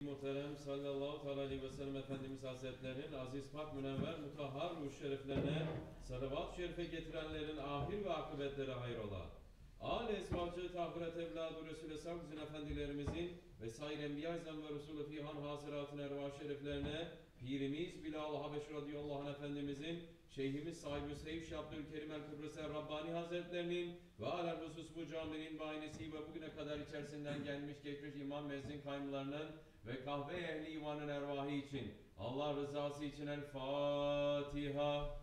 Muhterem sallallahu aleyhi ve sellem Efendimiz Hazretlerinin aziz pak münevver mutahhar ruh şeriflerine salavat-ı şerife getirenlerin ahir ve akıbetleri hayrola. Âl-i esvacı tahviret evladı Resul-i Sakzin Efendilerimizin ve sair enbiya izem ve Resulü fihan hasıratın ervah şeriflerine Pirimiz Bilal Habeş radıyallahu anh Efendimizin Şeyhimiz sahibi Seyyid Şeyh Abdülkerim el Kıbrıs Rabbani Hazretlerinin ve alel husus bu caminin bahanesi ve bugüne kadar içerisinden gelmiş geçmiş imam mezzin kaymlarının ve kahve ehli imanın ervahı için Allah rızası için El Fatiha.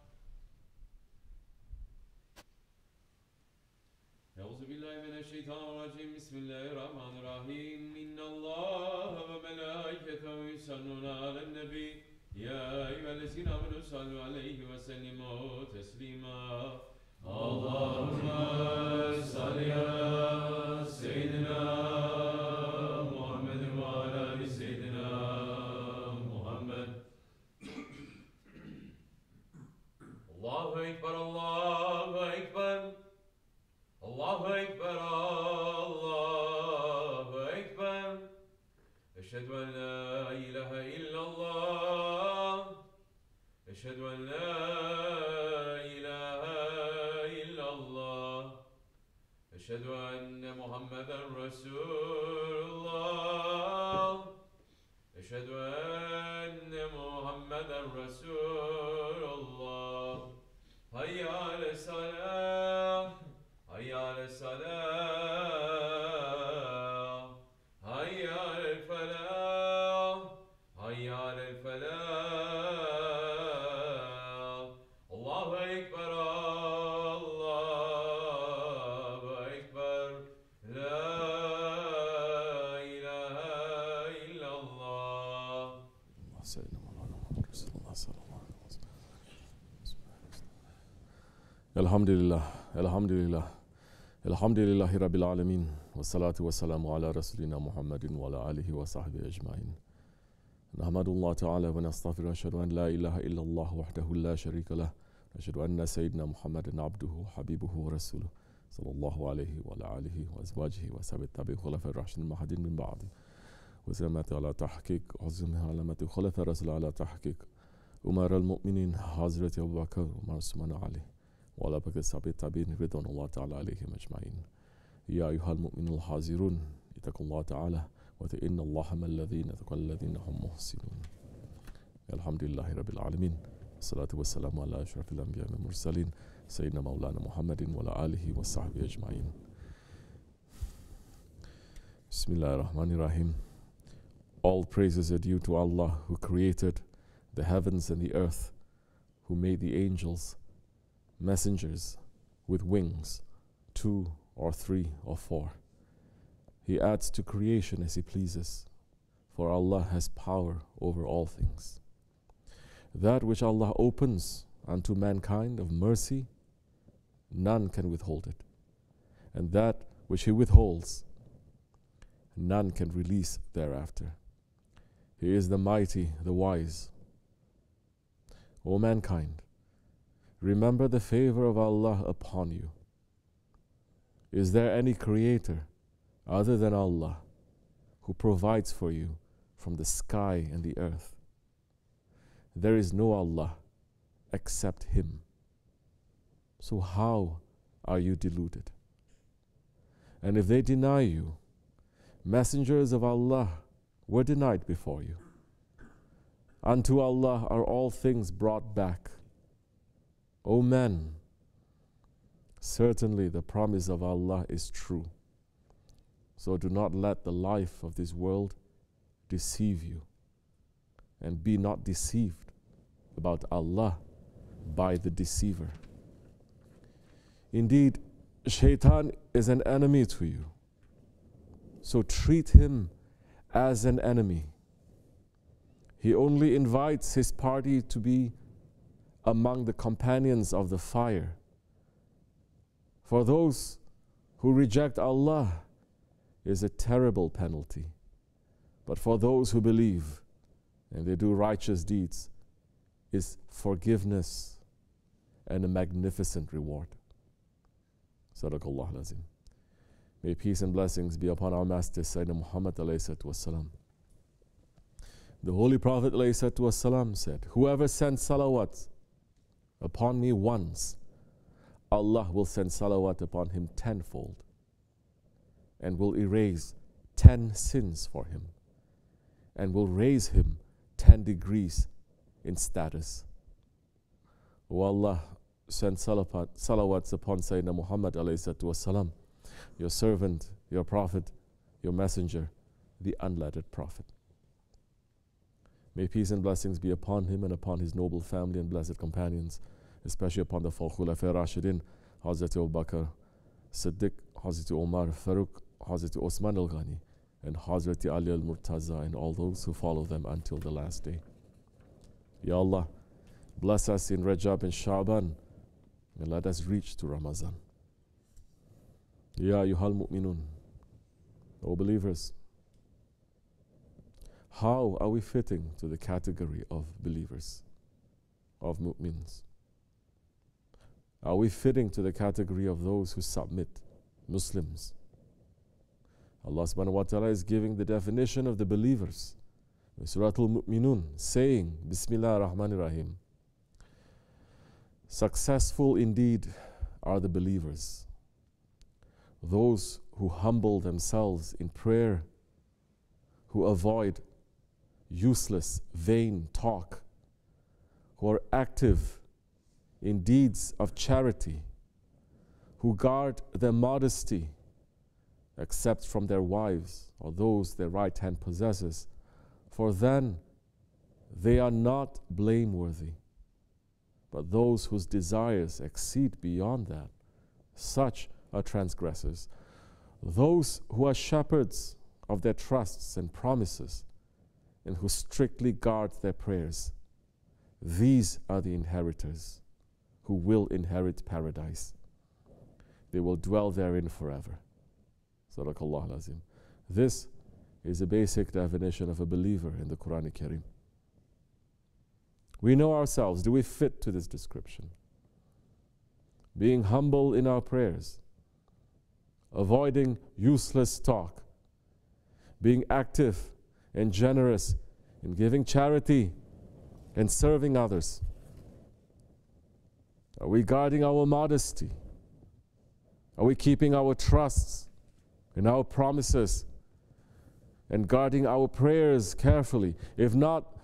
Euzu billahi mineşşeytanirracim. Bismillahirrahmanirrahim. İnnallâhe ve melâiketehu yusallûne alen nebi. يا أيها الذين آمنوا صلوا عليه وسلموا تسليما اللهم الحمد لله الحمد لله الحمد لله رب العالمين والصلاة والسلام على رسولنا محمد وعلى آله وصحبه أجمعين نحمد الله تعالى ونستغفر ونشهد أن لا إله إلا الله وحده لا شريك له نشهد أن سيدنا محمد عبده وحبيبه ورسوله صلى الله عليه وعلى آله وأزواجه وسبع التابعين خلفاء الراشدين المهديين من بعده وزمت على تحقيق عزمها علامة خلفاء الرسول على تحقيق أمر المؤمنين حضرة أبو بكر وعمر عثمان علي وعلى بقية السبع التابعين رضوان الله تعالى عليهم أجمعين. يا أيها المؤمنون الحاضرون اتقوا الله تعالى وإن الله مع الذين اتقوا الذين هم محسنون. الحمد لله رب العالمين الصلاة والسلام على أشرف الأنبياء والمرسلين سيدنا مولانا محمد وعلى آله وصحبه أجمعين. بسم الله الرحمن الرحيم All praises are due to Allah who created the heavens and the earth, who made the angels, messengers with wings, two or three or four. He adds to creation as He pleases, for Allah has power over all things. That which Allah opens unto mankind of mercy, none can withhold it. And that which He withholds, none can release thereafter. He is the mighty, the wise. O mankind, remember the favor of Allah upon you. Is there any creator other than Allah who provides for you from the sky and the earth? There is no Allah except Him. So, how are you deluded? And if they deny you, messengers of Allah were denied before you. Unto Allah are all things brought back. O men, certainly the promise of Allah is true. So do not let the life of this world deceive you. And be not deceived about Allah by the deceiver. Indeed, Shaitan is an enemy to you. So treat him as an enemy. He only invites his party to be among the companions of the fire. For those who reject Allah is a terrible penalty. But for those who believe and they do righteous deeds is forgiveness and a magnificent reward. Sadaqallah lazim. May peace and blessings be upon our Master Sayyidina Muhammad wassalam, The Holy Prophet ﷺ said, Whoever sends salawat upon me once, Allah will send salawat upon him tenfold and will erase ten sins for him and will raise him ten degrees in status. O Allah, send salawat, salawats upon Sayyidina Muhammad wasalam, your servant, your prophet, your messenger, the unlettered prophet. May peace and blessings be upon him and upon his noble family and blessed companions, especially upon the four Khulafa Rashidin, Hazrat Abu Bakr, Siddiq, Hazrat Omar, Farooq, Hazrat Osman al Ghani, and Hazrat Ali al Murtaza, and all those who follow them until the last day. Ya Allah, bless us in Rajab and Shaban, and let us reach to Ramadan. Ya Yuhal Mu'minun, O believers, how are we fitting to the category of believers, of mu'mins? Are we fitting to the category of those who submit, Muslims? Allah subhanahu wa ta'ala is giving the definition of the believers. Surah Al-Mu'minun, saying, Bismillah ar-Rahman ar-Rahim. Successful indeed are the believers, those who humble themselves in prayer, who avoid useless, vain talk, who are active in deeds of charity, who guard their modesty, except from their wives or those their right hand possesses, for then they are not blameworthy. But those whose desires exceed beyond that, such are transgressors. Those who are shepherds of their trusts and promises, and who strictly guard their prayers, these are the inheritors who will inherit paradise. They will dwell therein forever. This is a basic definition of a believer in the Quran Karim. We know ourselves. Do we fit to this description? Being humble in our prayers, avoiding useless talk, being active and generous in giving charity and serving others. Are we guarding our modesty? Are we keeping our trusts and our promises and guarding our prayers carefully? If not,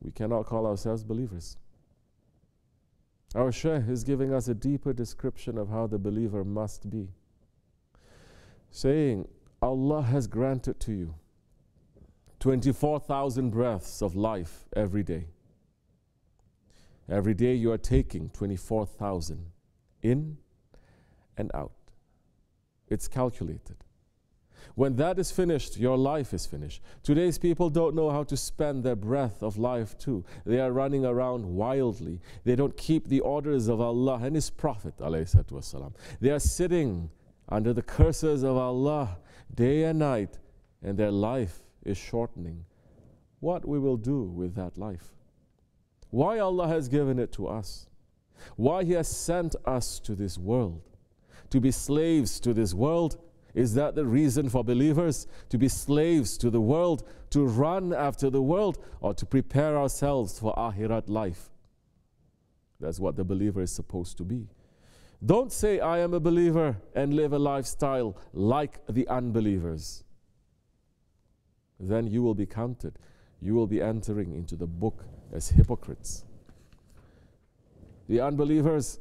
we cannot call ourselves believers. Our Shaykh is giving us a deeper description of how the believer must be, saying, Allah has granted to you 24,000 breaths of life every day. Every day you are taking 24,000 in and out. It's calculated. When that is finished, your life is finished. Today's people don't know how to spend their breath of life too. They are running around wildly. They don't keep the orders of Allah and His Prophet. They are sitting under the curses of Allah day and night, and their life is shortening. What we will do with that life? Why Allah has given it to us? Why He has sent us to this world? To be slaves to this world? Is that the reason for believers to be slaves to the world, to run after the world, or to prepare ourselves for Akhirat life? That's what the believer is supposed to be. Don't say, I am a believer and live a lifestyle like the unbelievers. Then you will be counted. You will be entering into the book as hypocrites. The unbelievers,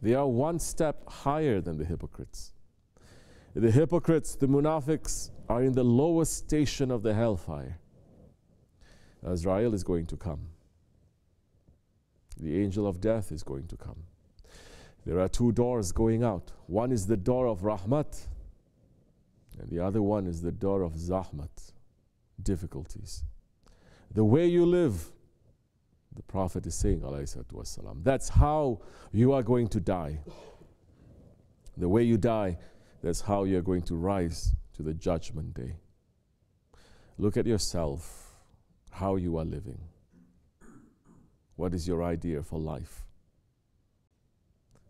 they are one step higher than the hypocrites. The hypocrites, the munafiqs, are in the lowest station of the hellfire. Azrael is going to come. The angel of death is going to come. There are two doors going out. One is the door of rahmat, and the other one is the door of zahmat, difficulties. The way you live, the Prophet is saying, والسلام, that's how you are going to die. The way you die, that's how you're going to rise to the judgment day. Look at yourself, how you are living. What is your idea for life?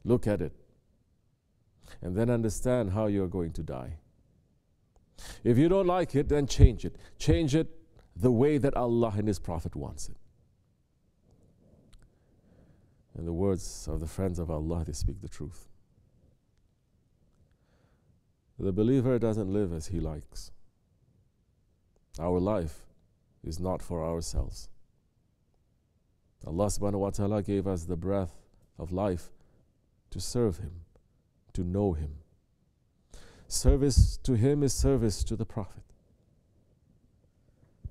Look at it. And then understand how you're going to die. If you don't like it, then change it. Change it the way that Allah and His Prophet wants it. In the words of the friends of Allah, they speak the truth. The believer doesn't live as he likes. Our life is not for ourselves. Allah subhanahu wa ta'ala gave us the breath of life to serve Him, to know Him. Service to Him is service to the Prophet.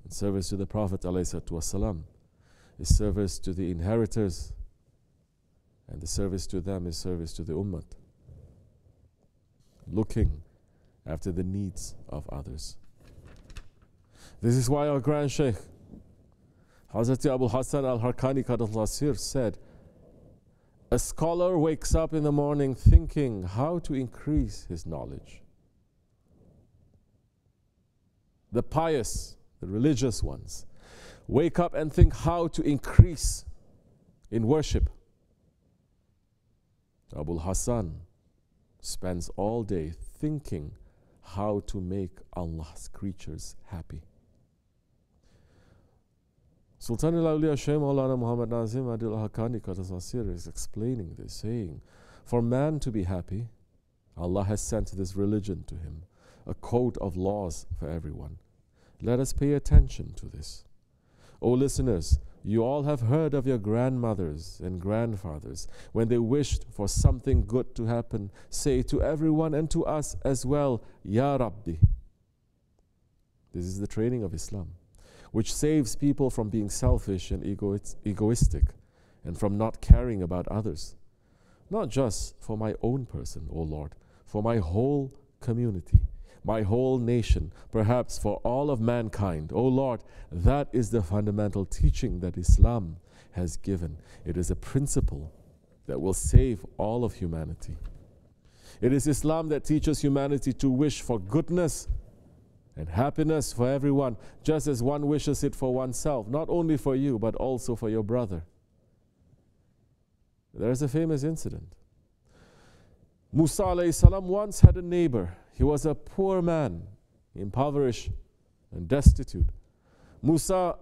And service to the Prophet والسلام, is service to the inheritors, and the service to them is service to the Ummah. Looking after the needs of others. This is why our Grand Sheikh, Hazrat Abu Hassan al Harkani said, A scholar wakes up in the morning thinking how to increase his knowledge. The pious, the religious ones, wake up and think how to increase in worship. Abu Hassan spends all day thinking how to make Allah's creatures happy. Sultan al-Awliya Shaykh Maulana Muhammad Nazim Adil Haqqani is explaining this, saying, For man to be happy, Allah has sent this religion to him, a code of laws for everyone. Let us pay attention to this. O listeners, you all have heard of your grandmothers and grandfathers when they wished for something good to happen, say to everyone and to us as well, Ya Rabbi. This is the training of Islam, which saves people from being selfish and egoistic and from not caring about others. Not just for my own person, O Lord, for my whole community my whole nation, perhaps for all of mankind. Oh Lord, that is the fundamental teaching that Islam has given. It is a principle that will save all of humanity. It is Islam that teaches humanity to wish for goodness and happiness for everyone, just as one wishes it for oneself, not only for you, but also for your brother. There is a famous incident. Musa salam once had a neighbor he was a poor man, impoverished and destitute. Musa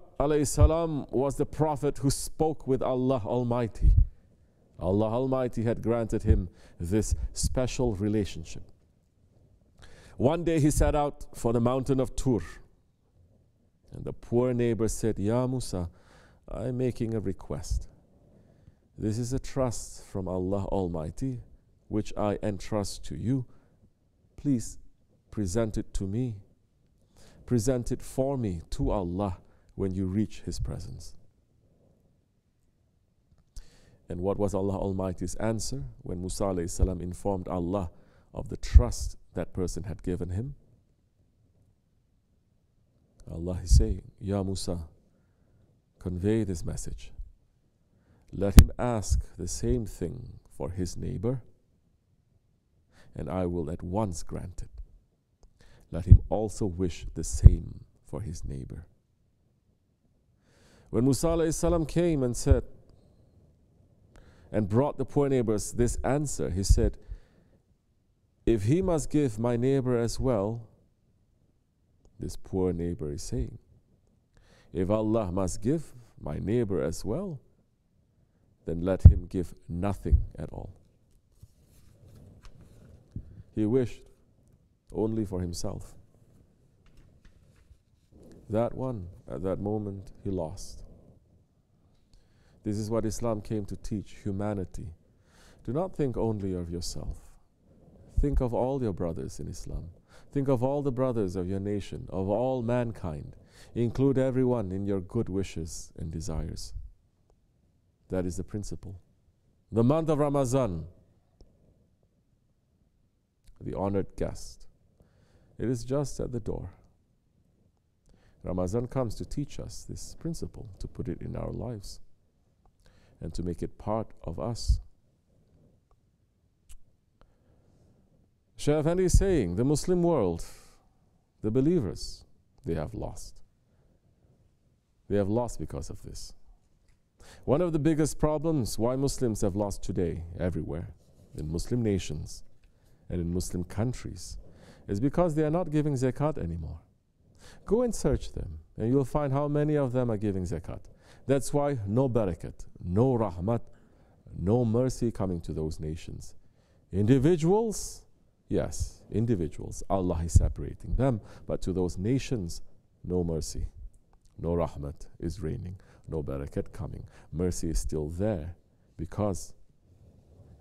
salam was the prophet who spoke with Allah Almighty. Allah Almighty had granted him this special relationship. One day he set out for the mountain of Tur. And the poor neighbor said, Ya Musa, I'm making a request. This is a trust from Allah Almighty, which I entrust to you please present it to me. Present it for me to Allah when you reach His presence. And what was Allah Almighty's answer when Musa salam informed Allah of the trust that person had given him? Allah is saying, Ya Musa, convey this message. Let him ask the same thing for his neighbor and I will at once grant it. Let him also wish the same for his neighbor. When Musa salam came and said, and brought the poor neighbors this answer, he said, If he must give my neighbor as well, this poor neighbor is saying, If Allah must give my neighbor as well, then let him give nothing at all. He wished only for himself. That one, at that moment, he lost. This is what Islam came to teach humanity. Do not think only of yourself. Think of all your brothers in Islam. Think of all the brothers of your nation, of all mankind. Include everyone in your good wishes and desires. That is the principle. The month of Ramadan the honored guest. It is just at the door. Ramadan comes to teach us this principle, to put it in our lives, and to make it part of us. Shaykh Effendi is saying the Muslim world, the believers, they have lost. They have lost because of this. One of the biggest problems why Muslims have lost today, everywhere, in Muslim nations, and in Muslim countries is because they are not giving zakat anymore. Go and search them And you'll find how many of them are giving zakat. That's why no barakat, no rahmat, no mercy coming to those nations. Individuals, yes, individuals, Allah is separating them, but to those nations, no mercy, no rahmat is reigning, no barakat coming. Mercy is still there because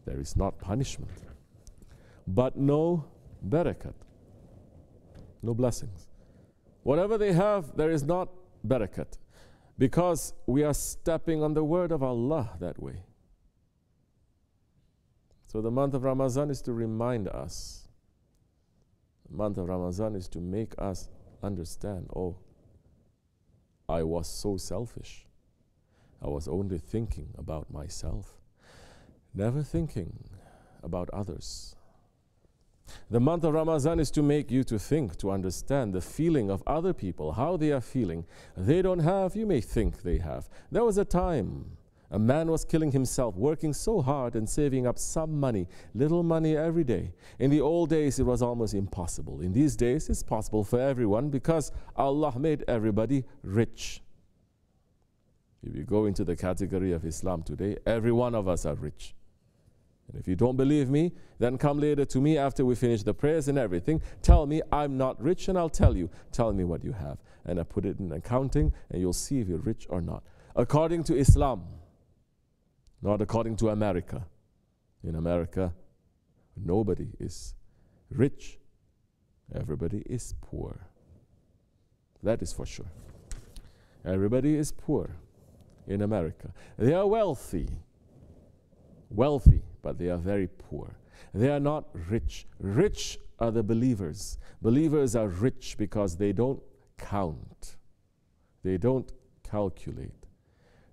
there is not punishment, but no barakat, no blessings. Whatever they have, there is not barakat because we are stepping on the word of Allah that way. So the month of Ramadan is to remind us. The month of Ramadan is to make us understand oh, I was so selfish. I was only thinking about myself, never thinking about others. The month of Ramadan is to make you to think, to understand the feeling of other people, how they are feeling. They don't have, you may think they have. There was a time a man was killing himself, working so hard and saving up some money, little money every day. In the old days, it was almost impossible. In these days, it's possible for everyone because Allah made everybody rich. If you go into the category of Islam today, every one of us are rich. And if you don't believe me, then come later to me after we finish the prayers and everything. Tell me I'm not rich, and I'll tell you. Tell me what you have. And I put it in accounting, and you'll see if you're rich or not. According to Islam, not according to America. In America, nobody is rich, everybody is poor. That is for sure. Everybody is poor in America. They are wealthy, wealthy, but they are very poor. They are not rich. Rich are the believers. Believers are rich because they don't count, they don't calculate.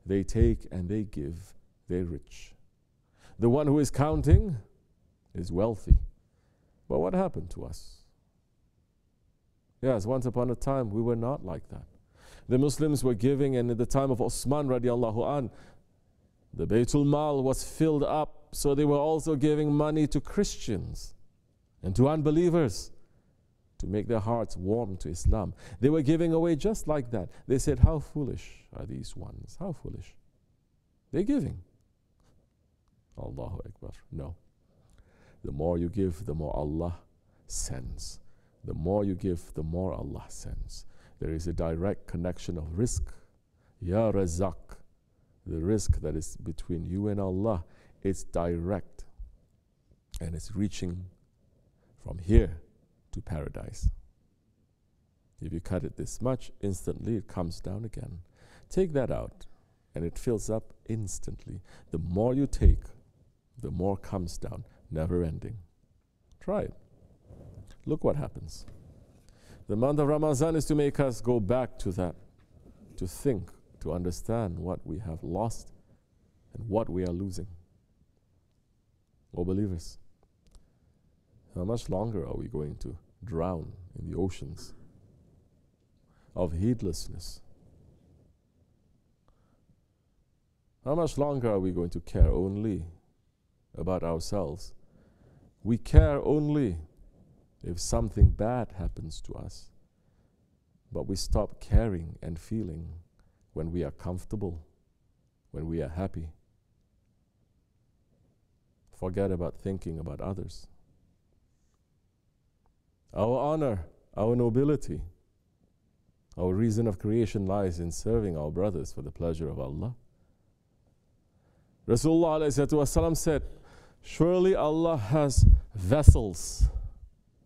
They take and they give they're rich. The one who is counting is wealthy. But what happened to us? Yes, once upon a time we were not like that. The Muslims were giving, and in the time of Osman radiallahu an, the Baytul Mal was filled up, so they were also giving money to Christians and to unbelievers to make their hearts warm to Islam. They were giving away just like that. They said, How foolish are these ones? How foolish. They're giving. Allahu Akbar. No. The more you give, the more Allah sends. The more you give, the more Allah sends. There is a direct connection of rizq. Ya Razak. The rizq that is between you and Allah, it's direct. And it's reaching from here to paradise. If you cut it this much, instantly it comes down again. Take that out, and it fills up instantly. The more you take, the more comes down, never ending. Try it. Look what happens. The month of Ramadan is to make us go back to that, to think, to understand what we have lost and what we are losing. Oh, believers, how much longer are we going to drown in the oceans of heedlessness? How much longer are we going to care only about ourselves. We care only if something bad happens to us. But we stop caring and feeling when we are comfortable, when we are happy. Forget about thinking about others. Our honor, our nobility, our reason of creation lies in serving our brothers for the pleasure of Allah. Rasulullah said, Surely Allah has vessels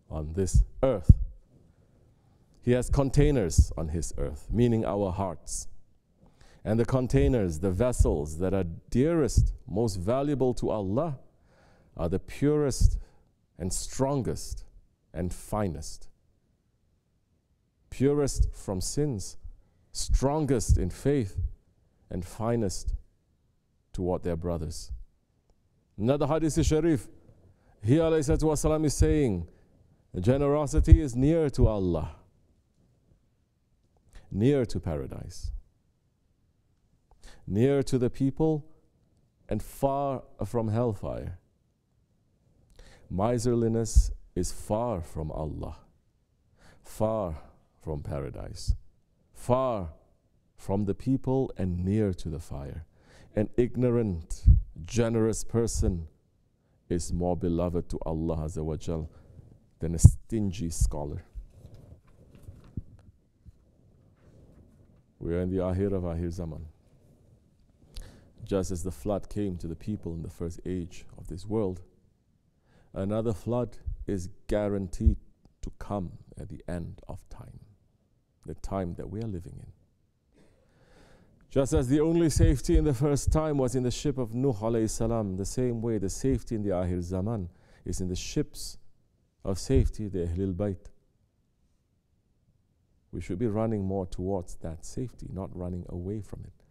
on this earth. He has containers on His earth, meaning our hearts. And the containers, the vessels that are dearest, most valuable to Allah, are the purest and strongest and finest. Purest from sins, strongest in faith, and finest toward their brothers. Another hadith sharif, here Allah is saying, generosity is near to Allah, near to paradise, near to the people, and far from hellfire. Miserliness is far from Allah, far from paradise, far from the people and near to the fire. An ignorant, generous person is more beloved to Allah than a stingy scholar. We are in the Ahir of Ahir Zaman. Just as the flood came to the people in the first age of this world, another flood is guaranteed to come at the end of time, the time that we are living in. Just as the only safety in the first time was in the ship of Nuh alayhi salam, the same way the safety in the Ahir Zaman is in the ships of safety, the Ahlul Bayt. We should be running more towards that safety, not running away from it.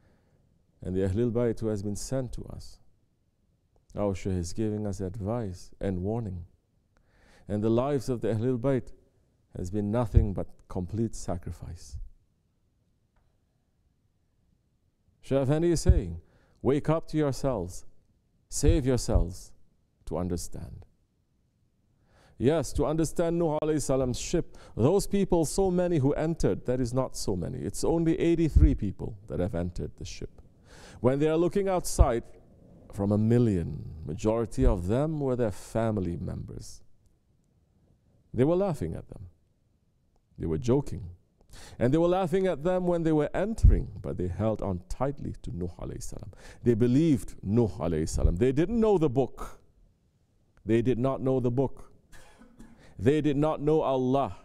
And the Ahlul Bayt who has been sent to us, our Shaykh is giving us advice and warning. And the lives of the Ahlul Bayt has been nothing but complete sacrifice. Shaykh Effendi is saying, wake up to yourselves, save yourselves to understand. Yes, to understand Nuh salam's ship, those people, so many who entered, that is not so many. It's only 83 people that have entered the ship. When they are looking outside, from a million, majority of them were their family members. They were laughing at them. They were joking. And they were laughing at them when they were entering, but they held on tightly to Nuh salam. They believed Nuh salam. They didn't know the book. They did not know the book. They did not know Allah.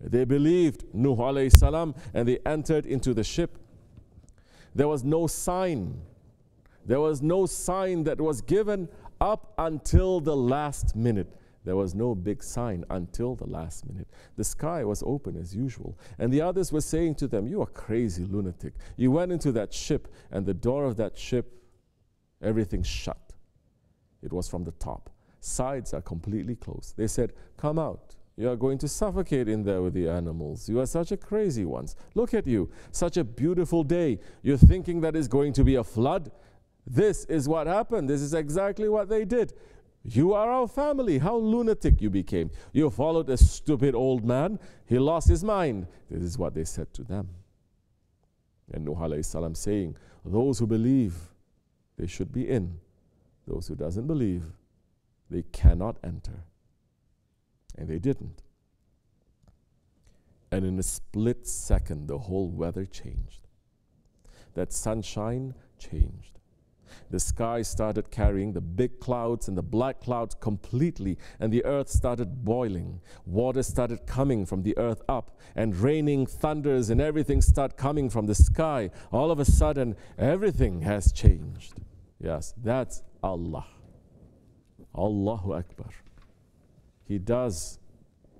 They believed Nuh salam and they entered into the ship. There was no sign. There was no sign that was given up until the last minute. There was no big sign until the last minute. The sky was open as usual. And the others were saying to them, You are crazy lunatic. You went into that ship, and the door of that ship, everything shut. It was from the top. Sides are completely closed. They said, Come out. You are going to suffocate in there with the animals. You are such a crazy ones. Look at you. Such a beautiful day. You're thinking that is going to be a flood. This is what happened. This is exactly what they did. You are our family. How lunatic you became. You followed a stupid old man. He lost his mind. This is what they said to them. And Nuh alayhi salam saying, Those who believe, they should be in. Those who doesn't believe, they cannot enter. And they didn't. And in a split second, the whole weather changed. That sunshine changed the sky started carrying the big clouds and the black clouds completely, and the earth started boiling. Water started coming from the earth up, and raining thunders and everything started coming from the sky. All of a sudden, everything has changed. Yes, that's Allah. Allahu Akbar. He does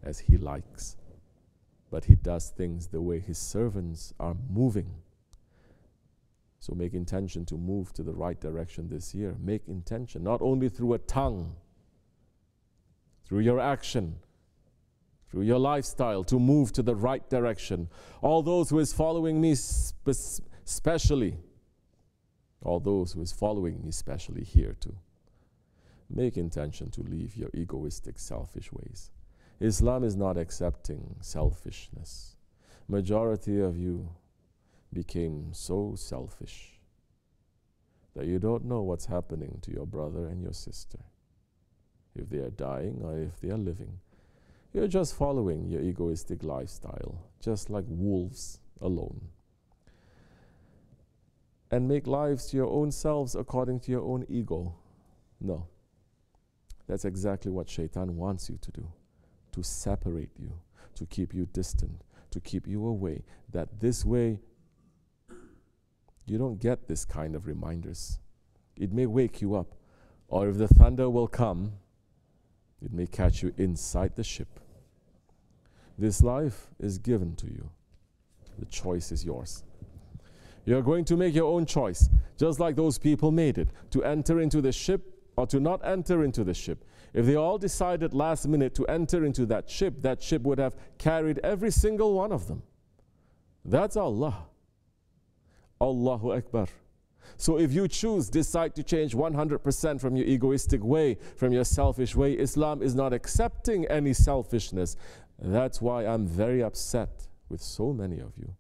as He likes, but He does things the way His servants are moving. So make intention to move to the right direction this year. Make intention, not only through a tongue, through your action, through your lifestyle, to move to the right direction. All those who is following me spe- specially, all those who is following me specially here too. Make intention to leave your egoistic, selfish ways. Islam is not accepting selfishness. Majority of you became so selfish that you don't know what's happening to your brother and your sister. If they are dying or if they are living, you're just following your egoistic lifestyle, just like wolves alone. And make lives to your own selves according to your own ego. No. That's exactly what Shaitan wants you to do to separate you, to keep you distant, to keep you away. That this way you don't get this kind of reminders. It may wake you up, or if the thunder will come, it may catch you inside the ship. This life is given to you. The choice is yours. You're going to make your own choice, just like those people made it to enter into the ship or to not enter into the ship. If they all decided last minute to enter into that ship, that ship would have carried every single one of them. That's Allah. Allahu Akbar. So if you choose, decide to change 100% from your egoistic way, from your selfish way, Islam is not accepting any selfishness. That's why I'm very upset with so many of you.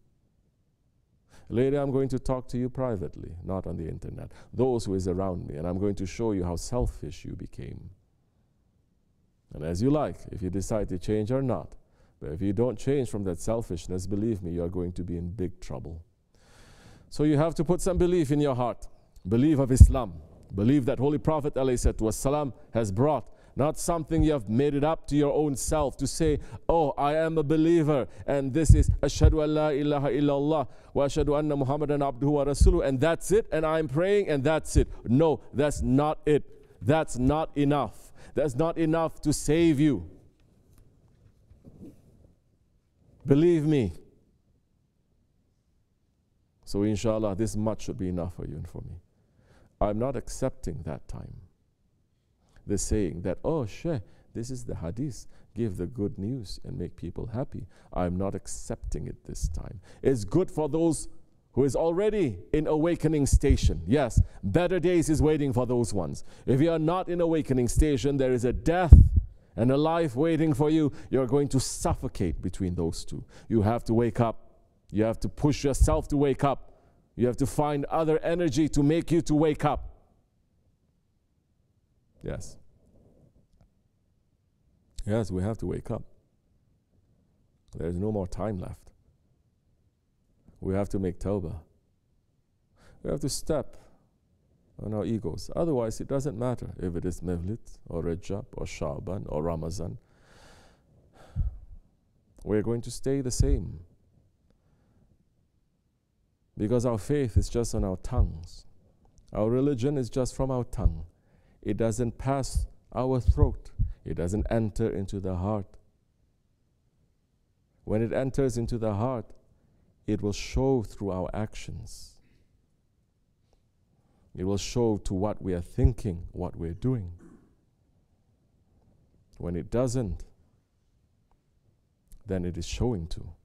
Later, I'm going to talk to you privately, not on the internet, those who is around me, and I'm going to show you how selfish you became. And as you like, if you decide to change or not. But if you don't change from that selfishness, believe me, you are going to be in big trouble. So you have to put some belief in your heart. Belief of Islam. Believe that Holy Prophet ﷺ has brought not something you have made it up to your own self to say, Oh, I am a believer, and this is Ashhadu an la ilaha illallah wa ashhadu anna Muhammadan abduhu wa rasuluh, and that's it, and I'm praying, and that's it. No, that's not it. That's not enough. That's not enough to save you. Believe me. So, inshallah, this much should be enough for you and for me. I'm not accepting that time. The saying that, oh, Sheikh, this is the hadith, give the good news and make people happy. I'm not accepting it this time. It's good for those who is already in awakening station. Yes, better days is waiting for those ones. If you are not in awakening station, there is a death and a life waiting for you. You're going to suffocate between those two. You have to wake up. You have to push yourself to wake up. You have to find other energy to make you to wake up. Yes. Yes, we have to wake up. There's no more time left. We have to make tawbah. We have to step on our egos. Otherwise, it doesn't matter if it is Mevlid or Rajab or Shaban or Ramazan. We're going to stay the same because our faith is just on our tongues. Our religion is just from our tongue. It doesn't pass our throat, it doesn't enter into the heart. When it enters into the heart, it will show through our actions. It will show to what we are thinking, what we're doing. When it doesn't, then it is showing to.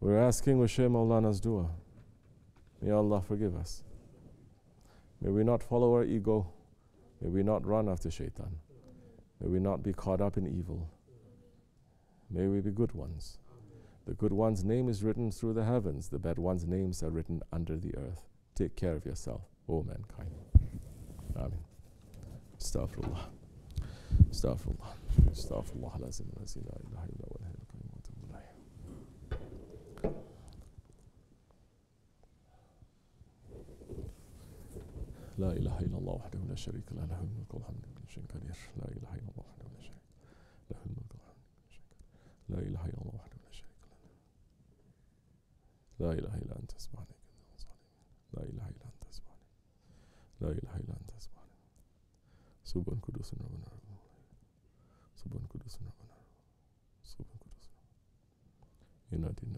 We're asking Washe Maulana's dua. May Allah forgive us. May we not follow our ego. May we not run after shaitan. May we not be caught up in evil. May we be good ones. The good one's name is written through the heavens, the bad one's names are written under the earth. Take care of yourself, O mankind. Amen. Astaghfirullah. Astaghfirullah. Astaghfirullah. لا إله إلا الله وحده لا شريك له له الملك والحمد لله شيء قدير. لا إله إلا الله وحده لا شريك له الملك والحمد لله لا إله إلا الله وحده لا شريك له. لا إله إلا أنت سبحانك لا إله إلا أنت سبحانك. لا إله إلا أنت سبحانك. سبحان قدوس ربنا سبحان قدوس ربنا سبحان قدوس إنا دينا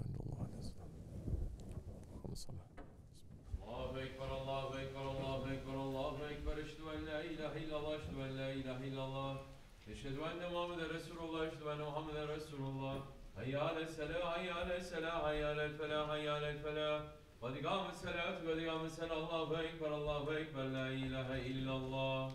illallah. Eşhedü enne Muhammeden Resulullah. Eşhedü enne Muhammeden Resulullah. Hayyâle selâ, hayyâle selâ, hayyâle felâ, hayyâle felâ. Kadigâme selâtu, kadigâme selâ. Allahu Ekber, Allahu Ekber. La ilahe illallah.